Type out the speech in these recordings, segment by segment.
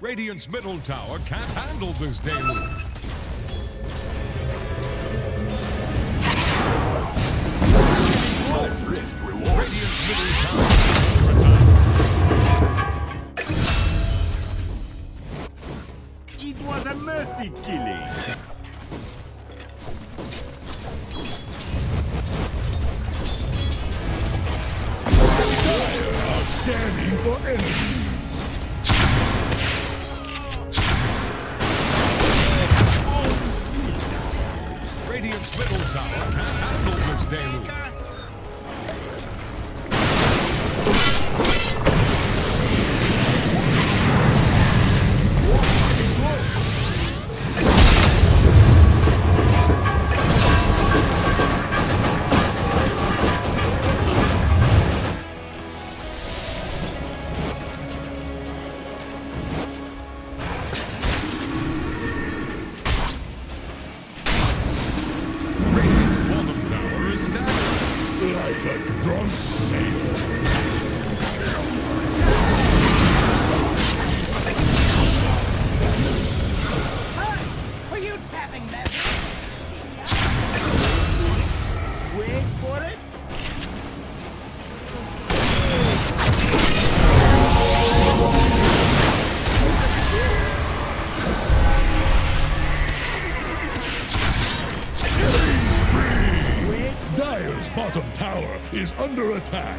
Radiant's middle tower can't handle this deluge. Middle tower you tapping that? Wait for it. Dire's bottom tower is under attack.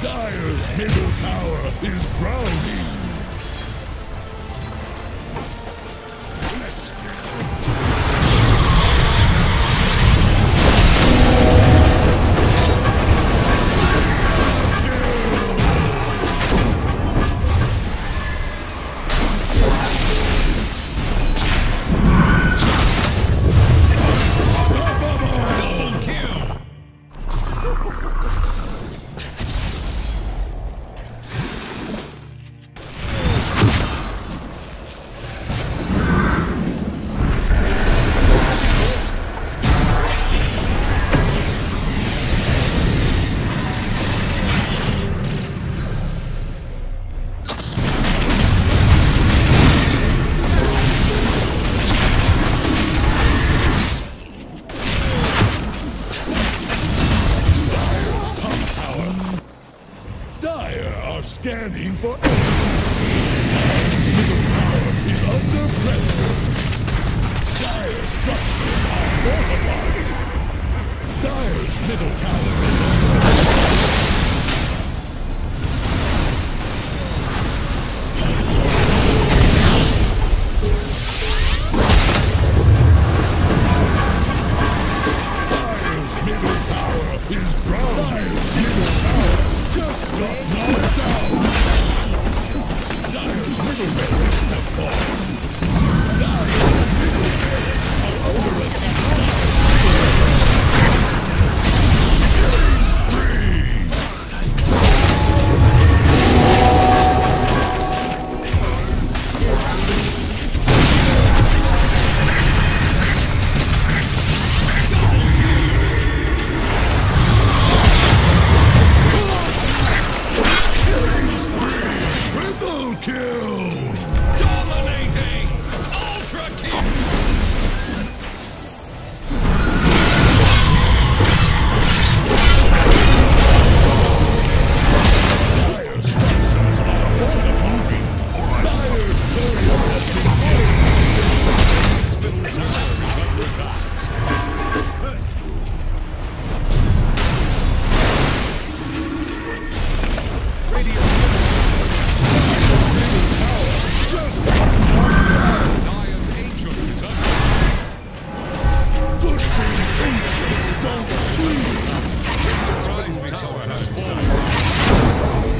Dire's middle tower is drowning! Are scanning for enemies. Middle tower is under pressure. Dire structures are fortified. Dire's middle tower is Dire's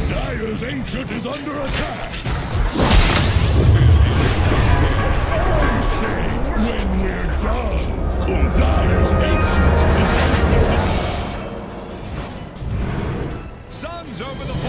Dire's Ancient is under attack! Say, when we're done, Ancient is! Sun's over the